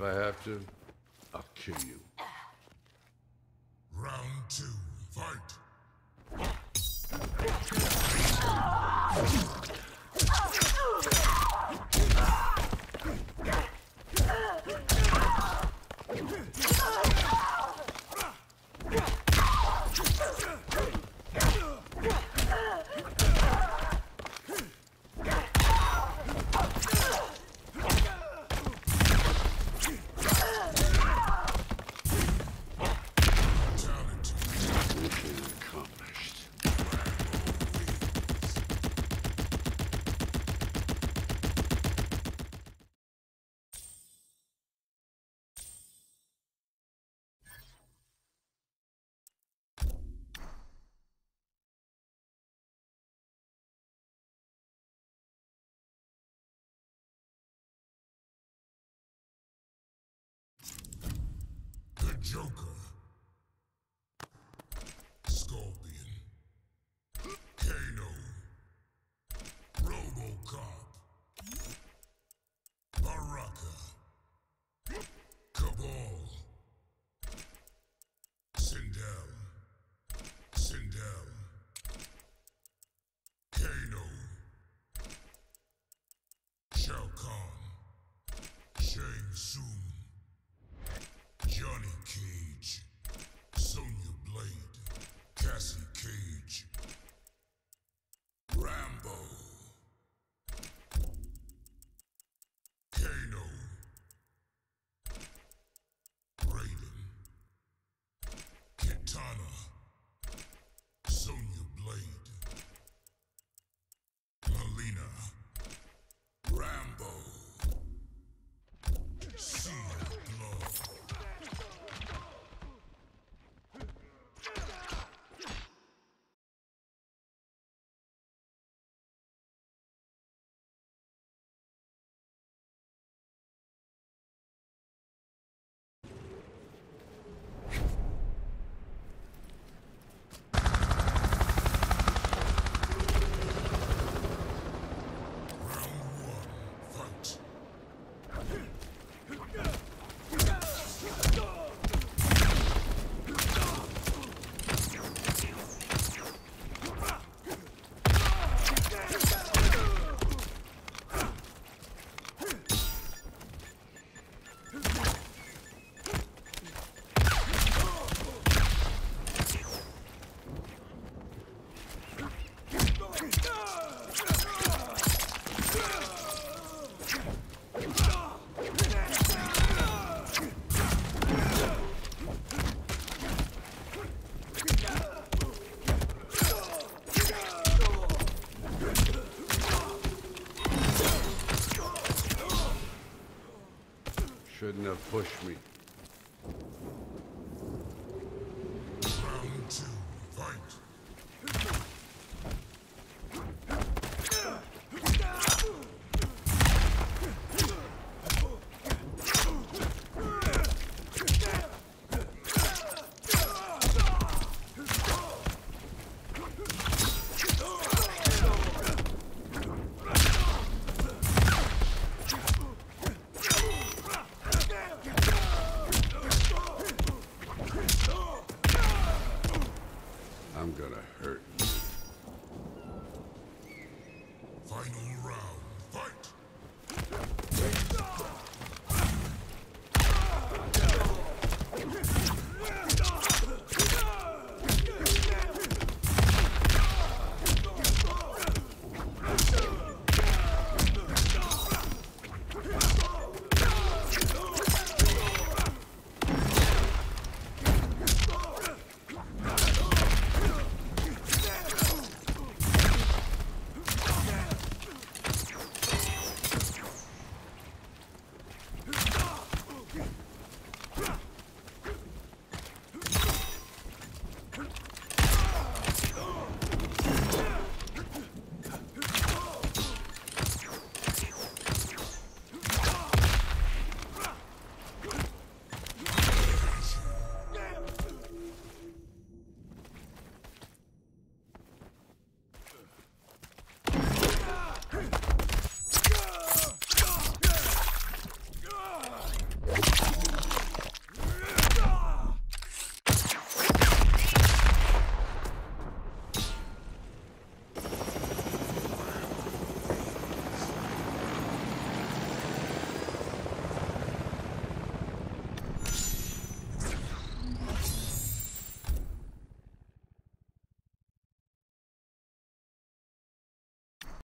I have to, I'll kill you. Round two, fight. Joker. Scorpion. Kano. Robocop. Baraka. Kabal. Sindel. Sindel. Kano. Shao Kahn. Shang Tsung. Shouldn't have pushed me. Gonna